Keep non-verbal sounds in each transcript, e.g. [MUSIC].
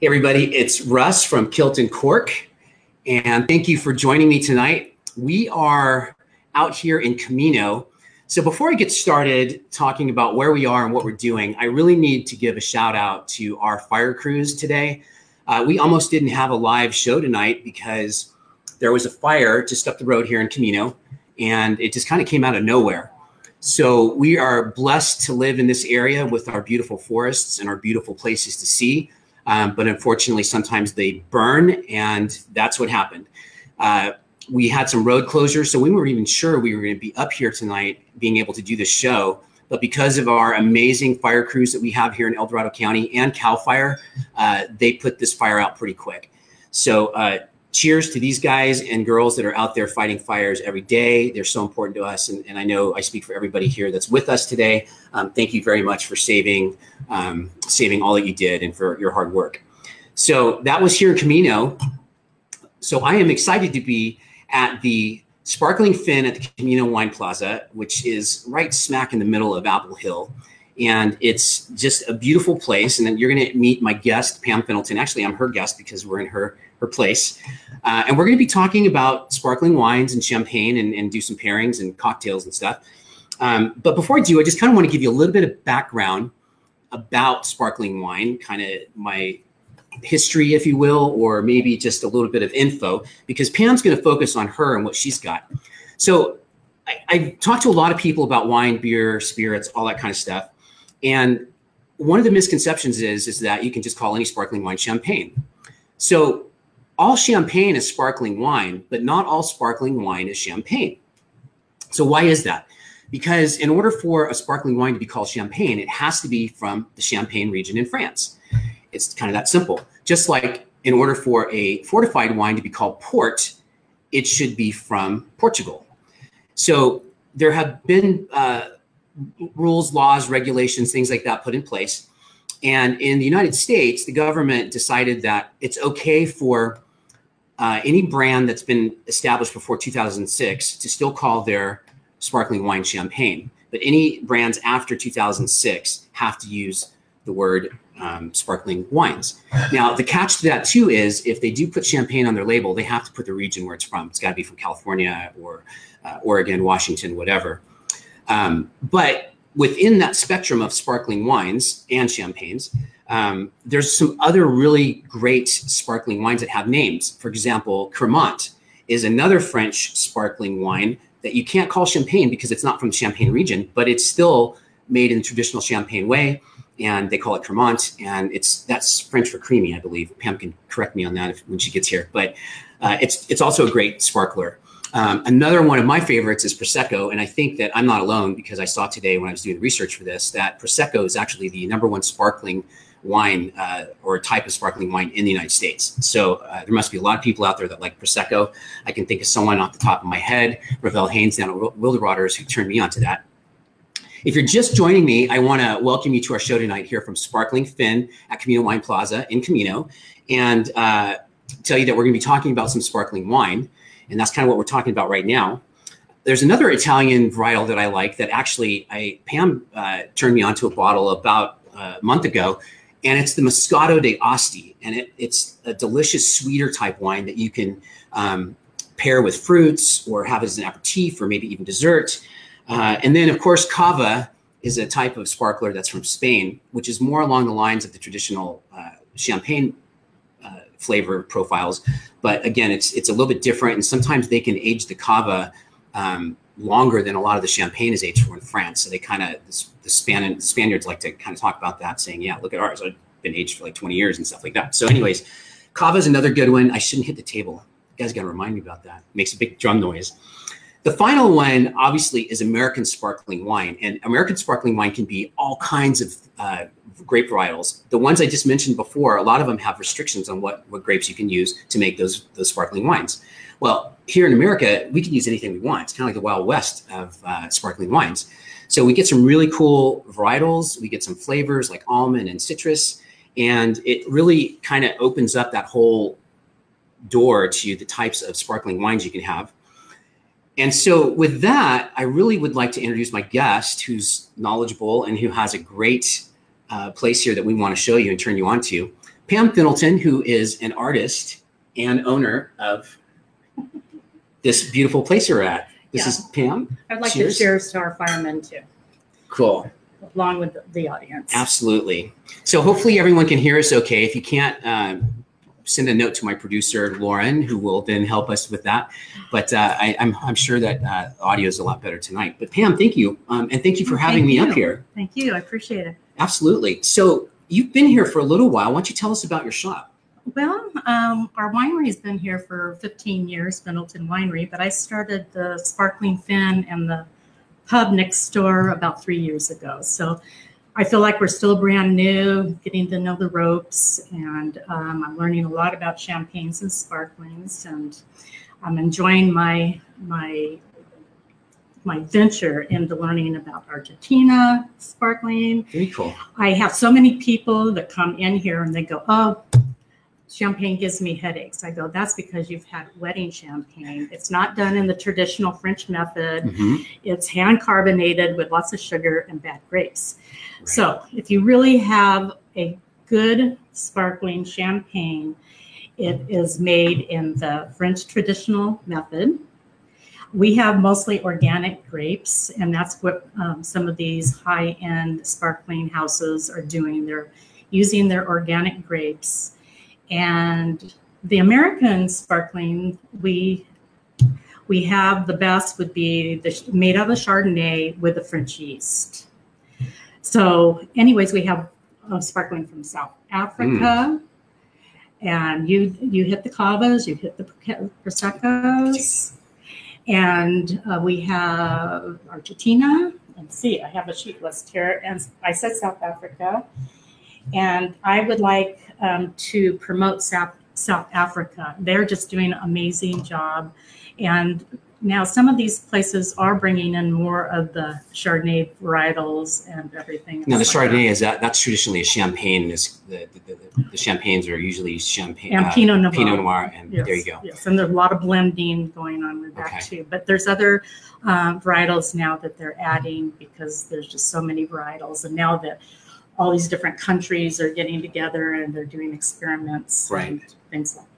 Hey, everybody, it's Russ from Kilt & Cork, and thank you for joining me tonight. We are out here in Camino. So, before I get started talking about where we are and what we're doing, I really need to give a shout out to our fire crews today. Uh, we almost didn't have a live show tonight because there was a fire just up the road here in Camino, and it just kind of came out of nowhere. So, we are blessed to live in this area with our beautiful forests and our beautiful places to see um, but unfortunately, sometimes they burn, and that's what happened. Uh, we had some road closures, so we weren't even sure we were going to be up here tonight, being able to do the show. But because of our amazing fire crews that we have here in El Dorado County and Cal Fire, uh, they put this fire out pretty quick. So uh, cheers to these guys and girls that are out there fighting fires every day. They're so important to us. And, and I know I speak for everybody here that's with us today. Um, thank you very much for saving, um, saving all that you did and for your hard work. So that was here in Camino. So I am excited to be at the Sparkling Fin at the Camino Wine Plaza, which is right smack in the middle of Apple Hill. And it's just a beautiful place. And then you're going to meet my guest, Pam Findleton. Actually, I'm her guest because we're in her her place. Uh, and we're going to be talking about sparkling wines and champagne and, and do some pairings and cocktails and stuff. Um, but before I do, I just kind of want to give you a little bit of background about sparkling wine, kind of my history, if you will, or maybe just a little bit of info, because Pam's going to focus on her and what she's got. So I, I talked to a lot of people about wine, beer, spirits, all that kind of stuff. And one of the misconceptions is, is that you can just call any sparkling wine champagne. So all champagne is sparkling wine, but not all sparkling wine is champagne. So why is that? Because in order for a sparkling wine to be called champagne, it has to be from the Champagne region in France. It's kind of that simple. Just like in order for a fortified wine to be called port, it should be from Portugal. So there have been uh, rules, laws, regulations, things like that put in place. And in the United States, the government decided that it's okay for uh, any brand that's been established before 2006 to still call their sparkling wine champagne. But any brands after 2006 have to use the word um, sparkling wines. Now, the catch to that too is if they do put champagne on their label, they have to put the region where it's from. It's got to be from California or uh, Oregon, Washington, whatever. Um, but within that spectrum of sparkling wines and champagnes, um, there's some other really great sparkling wines that have names. For example, Cremant is another French sparkling wine that you can't call champagne because it's not from the Champagne region, but it's still made in the traditional champagne way, and they call it Cremant, and it's that's French for creamy, I believe. Pam can correct me on that if, when she gets here, but uh, it's it's also a great sparkler. Um, another one of my favorites is Prosecco, and I think that I'm not alone because I saw today when I was doing research for this that Prosecco is actually the number one sparkling wine uh, or type of sparkling wine in the United States. So uh, there must be a lot of people out there that like Prosecco. I can think of someone off the top of my head, Ravel Haynes down at Wilderotters, who turned me on to that. If you're just joining me, I want to welcome you to our show tonight here from Sparkling Fin at Camino Wine Plaza in Camino and uh, tell you that we're going to be talking about some sparkling wine. And that's kind of what we're talking about right now. There's another Italian varietal that I like that actually I Pam uh, turned me onto a bottle about uh, a month ago and it's the Moscato d'Asti, and it, it's a delicious sweeter type wine that you can um, pair with fruits or have as an aperitif or maybe even dessert. Uh, and then, of course, cava is a type of sparkler that's from Spain, which is more along the lines of the traditional uh, champagne flavor profiles. But again, it's it's a little bit different, and sometimes they can age the cava um, longer than a lot of the champagne is aged for in France. So they kind of the, Span, Spaniards like to kind of talk about that, saying, "Yeah, look at ours. I've been aged for like 20 years and stuff like that." So, anyways, Cava is another good one. I shouldn't hit the table. You guys got to remind me about that. It makes a big drum noise. The final one, obviously, is American sparkling wine, and American sparkling wine can be all kinds of uh, grape varietals. The ones I just mentioned before, a lot of them have restrictions on what, what grapes you can use to make those those sparkling wines. Well, here in America, we can use anything we want. It's kind of like the wild west of uh, sparkling wines. So we get some really cool varietals. We get some flavors like almond and citrus, and it really kind of opens up that whole door to the types of sparkling wines you can have. And so, with that, I really would like to introduce my guest who's knowledgeable and who has a great uh, place here that we want to show you and turn you on to. Pam Findleton, who is an artist and owner of this beautiful place you're at. This Yeah. is Pam. I'd like Cheers. to to our firemen too, Cool. along with the audience. Absolutely. So hopefully everyone can hear us okay. If you can't, um, send a note to my producer Lauren, who will then help us with that. But uh, I, I'm I'm sure that uh, audio is a lot better tonight. But Pam, thank you, um, and thank you for having Thank me up here. Thank you. I appreciate it. Absolutely. So you've been here for a little while. Why don't you tell us about your shop? Well, um, our winery's been here for 15 years, Findleton Winery, but I started the Sparkling Fin and the pub next door about three years ago. So I feel like we're still brand new, getting to know the ropes, and um, I'm learning a lot about champagnes and sparklings, and I'm enjoying my my my venture into learning about Argentina sparkling, Very cool. I have so many people that come in here and they go, "Oh, champagne gives me headaches." I go, "That's because you've had wedding champagne. It's not done in the traditional French method. Mhm. It's hand carbonated with lots of sugar and bad grapes." So, if you really have a good sparkling champagne, it is made in the French traditional method. We have mostly organic grapes, and that's what um, some of these high end sparkling houses are doing. They're using their organic grapes. And the American sparkling, we we have the best would be the made out of Chardonnay with the French yeast. So, anyways, we have uh, sparkling from South Africa, and you you hit the cavas, you hit the proseccos, and uh, we have Argentina. Let's see, I have a sheet list here, and I said South Africa, and I would like um, to promote South South Africa. They're just doing an amazing job, and now some of these places are bringing in more of the Chardonnay varietals and everything. Now the like. Chardonnay is that that's traditionally a champagne. Is the, the, the, the champagnes are usually champagne and uh, Pinot Noir. Pinot Noir, and Yes, there you go. Yes, and there's a lot of blending going on with that Okay. too. But there's other um, varietals now that they're adding because there's just so many varietals, and now that all these different countries are getting together and they're doing experiments Right. and things like that.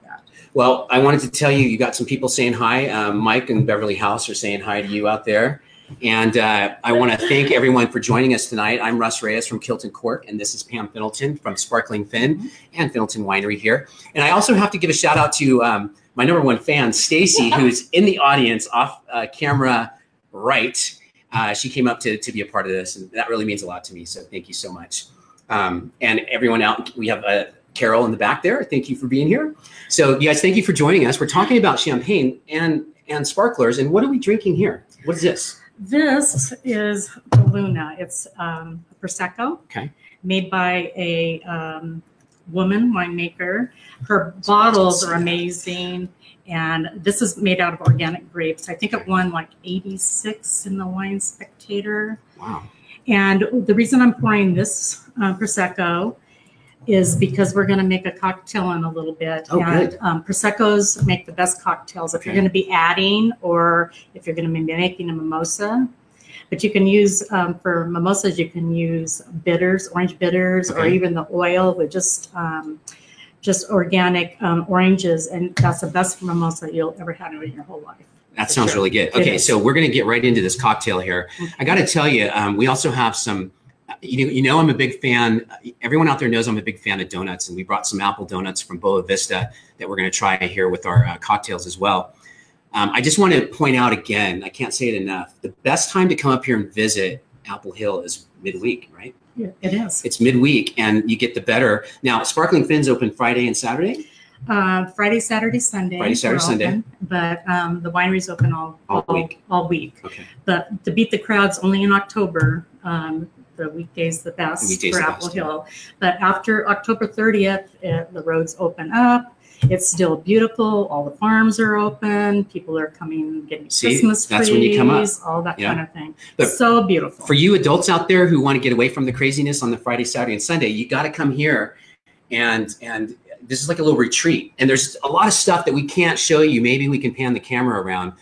Well, I wanted to tell you, you got some people saying hi. Um, Mike and Beverly House are saying hi to you out there. And uh, I want to thank everyone for joining us tonight. I'm Russ Reyes from Kilt & Cork, and this is Pam Findleton from Sparkling Fin and Findleton Winery here. And I also have to give a shout out to um, my number one fan, Stacy, who's in the audience off uh, camera right. Uh, she came up to, to be a part of this, and that really means a lot to me. So thank you so much. Um, and everyone out, we have uh, Carol in the back there. Thank you for being here. So, you guys, thank you for joining us. We're talking about champagne and and sparklers. And what are we drinking here? What is this? This is the Luna. It's um, a prosecco. Okay. Made by a um, woman winemaker. Her bottles are amazing, and this is made out of organic grapes. I think it won like 86 in the Wine Spectator. Wow. And the reason I'm pouring this uh, prosecco is because we're going to make a cocktail in a little bit. Oh, and um, proseccos make the best cocktails if you're going to be adding or if you're going to be making a mimosa. But you can use um, for mimosas, you can use bitters, orange bitters, or even the oil with just um, just organic um, oranges, and that's the best mimosa you'll ever have in your whole life. That sounds sure. really good. Okay, so we're going to get right into this cocktail here. I got to tell you, um, we also have some. You know, you know, I'm a big fan. Everyone out there knows I'm a big fan of donuts, and we brought some apple donuts from Boa Vista that we're going to try here with our uh, cocktails as well. Um, I just want to point out again, I can't say it enough. The best time to come up here and visit Apple Hill is midweek, right? Yeah, it is. It's midweek, and you get the better. Now, Sparkling Fins open Friday and Saturday. Uh, Friday, Saturday, Sunday. Friday, Saturday, Sunday. open, but um, the winery's open all, All week. All week. Okay. But to beat the crowds only in October. Um, the weekdays the best Weekdays for Apple best. Hill. But after October 30th, it, the roads open up. It's still beautiful. All the farms are open. People are coming getting See, Christmas trees, that's when you come up. all that Yeah. kind of thing. But so beautiful. For you adults out there who want to get away from the craziness on the Friday, Saturday, and Sunday, you got to come here, and and this is like a little retreat. And there's a lot of stuff that we can't show you. Maybe we can pan the camera around.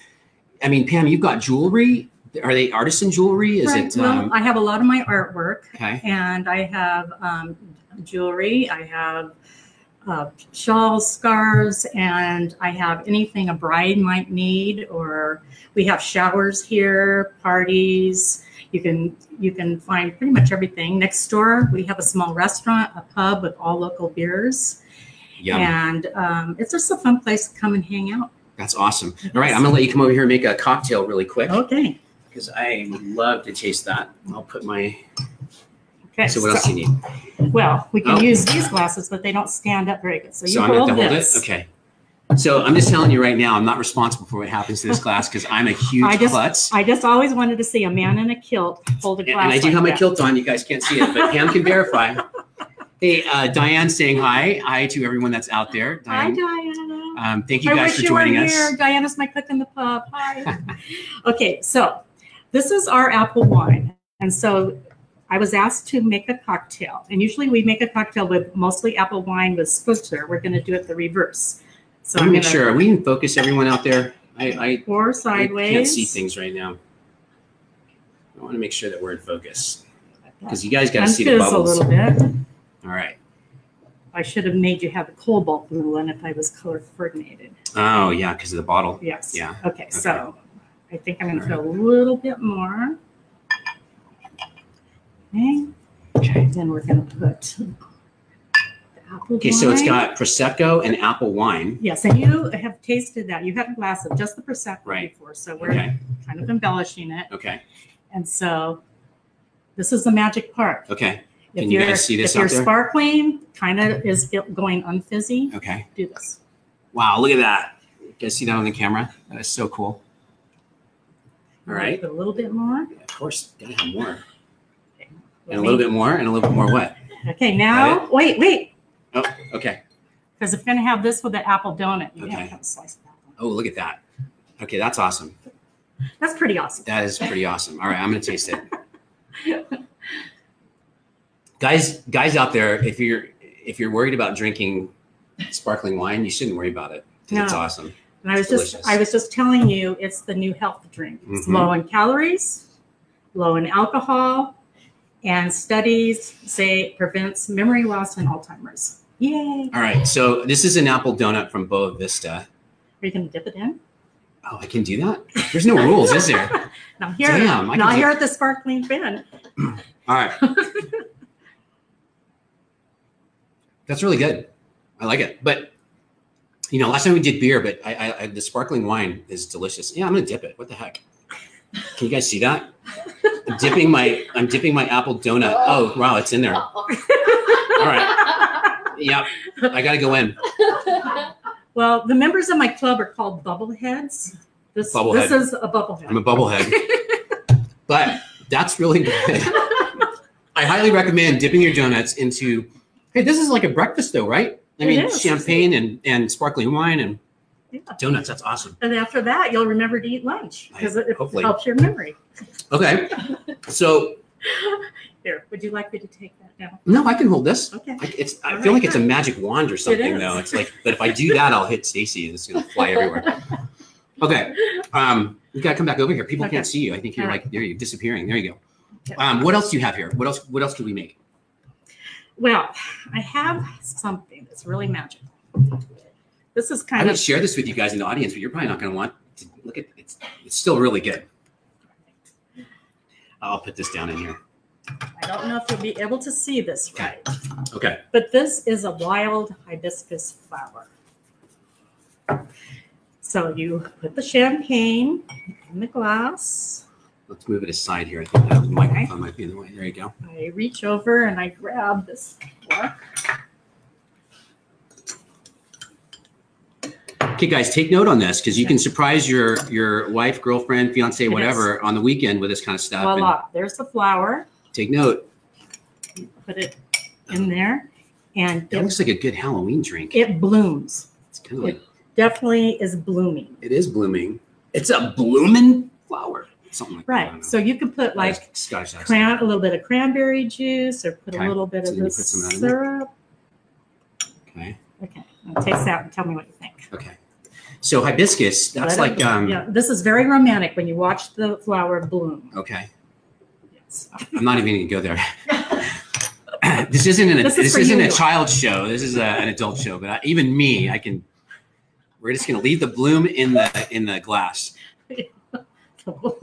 I mean, Pam, you've got jewelry. Are they artisan jewelry? Is Right, it well, um, I have a lot of my artwork okay? and I have um, jewelry. I have uh, shawls, scarves, and I have anything a bride might need. Or we have showers here, parties. You can you can find pretty much everything. Next door, we have a small restaurant, a pub with all local beers, Yum. and um, it's just a fun place to come and hang out. That's awesome. All right, I'm gonna let you come over here and make a cocktail really quick Okay. Because I would love to taste that. I'll put my. Okay. So what else do you need? Well, we can Oh. use these glasses, but they don't stand up very good. So you So I'm gonna hold hold this. it. Okay. So I'm just telling you right now, I'm not responsible for what happens to this glass because I'm a huge I just- klutz. I just always wanted to see a man in a kilt hold a glass. and I do like have my kilt on. You guys can't see it, but Pam can verify. [LAUGHS] Hey, uh, Diane saying hi. Hi to everyone that's out there. Hi, Diane, Diana. um, thank you I guys wish for you were joining us. here. Diana's my cook in the pub. Hi. [LAUGHS] okay, so this is our apple wine. And so I was asked to make a cocktail. And usually we make a cocktail with mostly apple wine with spritzer. We're going to do it the reverse. So I'm make going sure. We can focus everyone out there. I, I, pour I sideways. can't see things right now. I want to make sure that we're in focus because you guys got to see the Unfizz a little bit. All right. I should have made you have a cobalt blue one if I was color coordinated. Oh yeah, because of the bottle. Yes. Yeah. Okay, so I think I'm going to put a little bit more. Okay. Then we're going to put the apple Okay, so it's got prosecco and apple wine. Yes, and you have tasted that. You had a glass of just the prosecco Right. before, so we're Okay. kind of embellishing it. Okay. And so this is the magic part. Okay. If Can you guys see this if you're there? sparkling, kind of is going unfizzy, Okay. do this. Wow, look at that. You guys see that on the camera? That is so cool. All right. A little bit more. Of course, gotta have more. Let And a little bit more, and a little bit more what? Okay, now wait, wait. Oh, okay. Because if you're gonna have this with the apple donut, you have Okay. to have a slice of apple. Oh, look at that. Okay, that's awesome. That's pretty awesome. That is pretty awesome. All right, I'm gonna taste it. [LAUGHS] guys, guys out there, if you're if you're worried about drinking sparkling wine, you shouldn't worry about it. 'cause It's No. awesome. And I was Delicious. just I was just telling you it's the new health drink. It's Mhm. low in calories, low in alcohol, and studies say it prevents memory loss and Alzheimer's. Yay! All right, so this is an apple donut from Boa Vista. Are you gonna dip it in? Oh, I can do that. There's no rules, is there? [LAUGHS] Now here, Damn, I do- here at the Sparkling Fin. [CLEARS THROAT] All right. [LAUGHS] That's really good. I like it. But you know, last time we did beer, but I, I, I the sparkling wine is delicious. Yeah, I'm gonna dip it. What the heck? Can you guys see that? I'm dipping my I'm dipping my apple donut. Oh wow, it's in there. All right. Yep. I gotta go in. Well, the members of my club are called bubbleheads. This Bubblehead. this is a bubblehead. I'm a bubblehead. But that's really good. I highly recommend dipping your donuts into hey, this is like a breakfast though, right? I mean champagne and, and sparkling wine and Yeah. donuts, that's awesome. And after that, you'll remember to eat lunch because it Hopefully. helps your memory. Okay. [LAUGHS] So Here, would you like me to take that now? no, I can hold this. Okay. I, it's I All feel right, like it's a magic wand or something is. though. It's like, but if I do that, I'll hit Stacy and it's gonna fly [LAUGHS] everywhere. Okay. Um, you gotta come back over here. People Okay. can't see you. I think you're All like there you're disappearing. There you go. Okay. Um, what else do you have here? What else what else do we make? Well, I have something that's really magical. This is kind of I'm would of share this with you guys in the audience, but you're probably not gonna want to look at it's it's still really good. I'll put this down in here. I don't know if you'll be able to see this right, Okay. but this is a wild hibiscus flower. So you put the champagne in the glass. Let's move it aside here. I think that microphone might be in the way. There you go. I reach over and I grab this fork. Okay, guys, take note on this because you can surprise your your wife, girlfriend, fiance, It whatever, on the weekend with this kind of stuff. Voila, there's the flower. take note. Put it in there and That it, looks like a good Halloween drink. it blooms. It's kind of like Definitely is blooming. it is blooming. It's a blooming flower. Something like that. Right. So you could put like Scottish cran- a little bit of cranberry juice or put Okay. a little bit So of then the put some of that in there? syrup. Okay. Okay, now taste that and tell me what you think. Okay. So hibiscus, that's Let like um yeah, this is very romantic when you watch the flower bloom. okay. Yes. I'm not even gonna go there. [LAUGHS] [COUGHS] this isn't an This this, is isn't a child show. This is a, an adult show. But I, even me, I can. We're just gonna leave the bloom in the in the glass. [LAUGHS]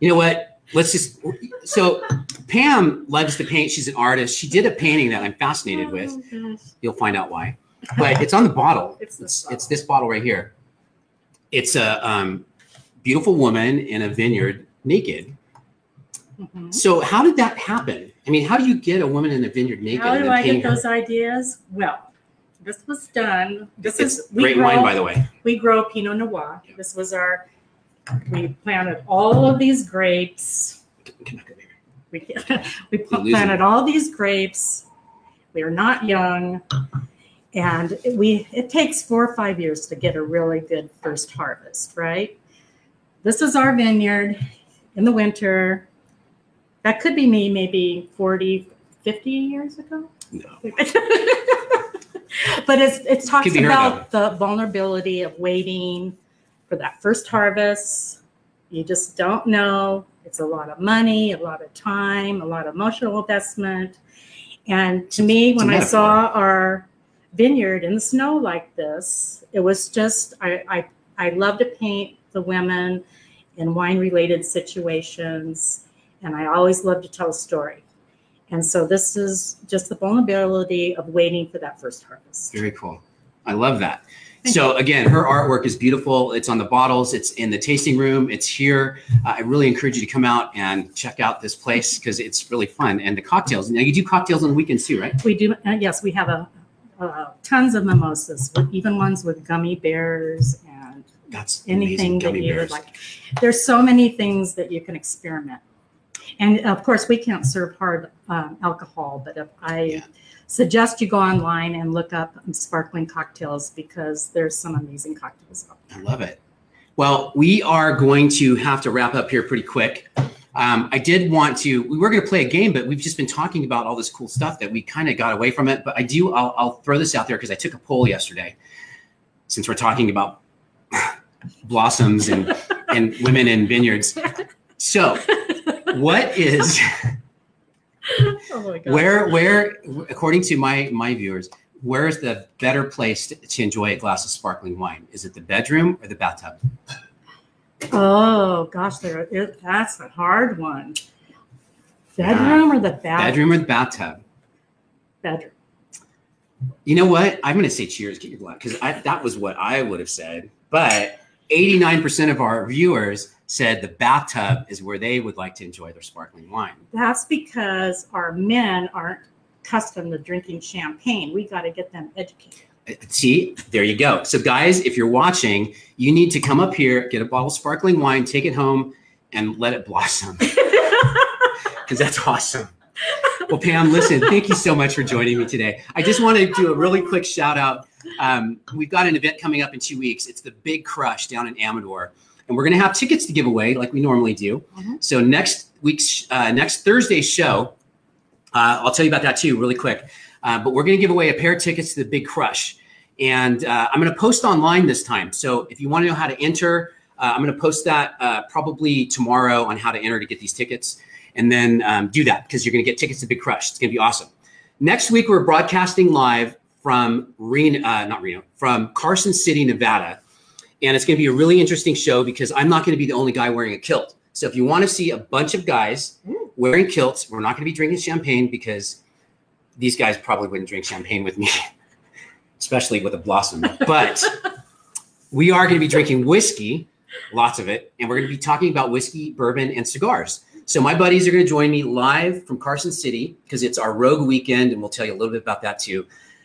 You know what? Let's just. So Pam loves to paint. She's an artist. She did a painting that I'm fascinated with. Oh, gosh. You'll find out why. But it's on the bottle. [LAUGHS] It's this It's, bottle. it's this bottle right here. It's a um, beautiful woman in a vineyard naked. Mhm. So how did that happen? I mean, how do you get a woman in a vineyard naked? How do I get her? those ideas? Well, this was done. This It's is we great grow, wine, by the way. We grow Pinot Noir. Yeah. This was our. We planted all of these grapes. Come back over here. We [LAUGHS] we planted all these grapes. We are not young, and it- we it takes four or five years to get a really good first harvest. Right. This is our vineyard in the winter. That could be me, maybe 40, 50 years ago. No. [LAUGHS] but it's it talks about the vulnerability of waiting for that first harvest. You just don't know. It's a lot of money, a lot of time, a lot of emotional investment. And to me, when I saw our vineyard in the snow like this, it was just I I, I love to paint the women in wine related situations, and I always love to tell a story. And so this is just the vulnerability of waiting for that first harvest. Very cool. I love that. So again, her artwork is beautiful. It's on the bottles. It's in the tasting room. It's here. Uh, I really encourage you to come out and check out this place because it's really fun. And the cocktails. Now you do cocktails on the weekends too, right? We do, uh, yes, we have a, uh, tons of mimosas, with- even ones with gummy bears and That's anything that you bears. would like. There's so many things that you can experiment. And of course, we can't serve hard um, alcohol, but if I Yeah. Suggest you go online and look up sparkling cocktails because there's some amazing cocktails out I love it. Well, we are going to have to wrap up here pretty quick. Um, I did want to. We were going to play a game, but we've just been talking about all this cool stuff that we kind of got away from it. But I do. I'll, I'll throw this out there because I took a poll yesterday. Since we're talking about [LAUGHS] blossoms and and women in vineyards, so what is Oh my God. where where according to my my viewers where is the better place to, to enjoy a glass of sparkling wine is it the bedroom or the bathtub Oh gosh, there it, that's a hard one. Bedroom or the bath? bedroom or the bathtub Bedroom. you know what i'm going to say cheers get your glass because I that was what i would have said but 89% of our viewers said the bathtub is where they would like to enjoy their sparkling wine That's because our men aren't accustomed to drinking champagne. We got to get them educated. Uh, see, there you go. So, guys, if you're watching, you need to come up here, get a bottle of sparkling wine, take it home, and let it blossom [LAUGHS] because that's awesome. Well, Pam, listen, thank you so much for joining me today. I just want to do a really quick shout out. Um, we've got an event coming up in two weeks. It's the Big Crush down in Amador, and we're going to have tickets to give away like we normally do. Mhm. So next week's uh, next Thursday's show, uh, I'll tell you about that too, really quick. Uh, but we're going to give away a pair of tickets to the Big Crush, and uh, I'm going to post online this time. So if you want to know how to enter, uh, I'm going to post that uh, probably tomorrow on how to enter to get these tickets, and then um, do that because you're going to get tickets to Big Crush. It's going to be awesome. Next week we're broadcasting live from Reno, uh, not Reno, from Carson City, Nevada, and it's going to be a really interesting show because I'm not going to be the only guy wearing a kilt. So if you want to see a bunch of guys wearing kilts, we're not going to be drinking champagne because these guys probably wouldn't drink champagne with me, [LAUGHS] especially with a blossom. But [LAUGHS] we are going to be drinking whiskey, lots of it, and we're going to be talking about whiskey, bourbon, and cigars. So my buddies are going to join me live from Carson City because it's our Rogue weekend, and we'll tell you a little bit about that too.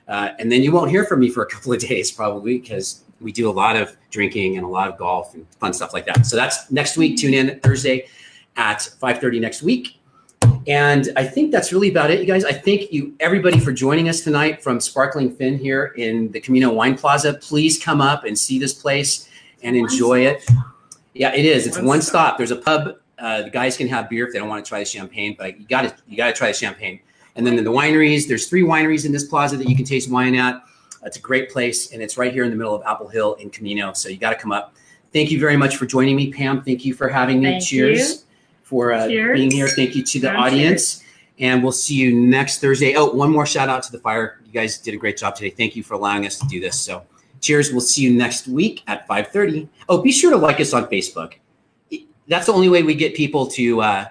Uh, and then you won't hear from me for a [LAUGHS] couple of days probably because we do a lot of drinking and a lot of golf and fun stuff like that. So that's next week. Tune in Thursday at 5:30 next week. And I think that's really about it, you guys. I thank you everybody for joining us tonight from Sparkling Fin here in the Camino Wine Plaza. Please come up and see this place and enjoy it. Yeah, it is. It's One one, stop. stop. There's a pub. Uh, the guys can have beer if they don't want to try the champagne, but you got to you got to try the champagne. And then in the wineries, there's three wineries in this plaza that you can taste wine at. It's a great place, and it's right here in the middle of Apple Hill in Camino. So you got to come up. Thank you very much for joining me, Pam. Thank you for having me. Thank Cheers you. for uh, Cheers. being here. Thank you to the audience. And we'll see you next Thursday. Oh, one more shout out to the fire. You guys did a great job today. Thank you for allowing us to do this. So cheers. We'll see you next week at 5.30. Oh, be sure to like us on Facebook. That's the only way we get people to uh,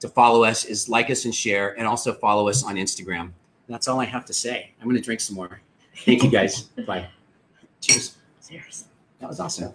to follow us is like us and share and also follow us on Instagram. That's all I have to say. I'm going to drink some more. Thank you guys. Bye. Cheers. Cheers. That was awesome.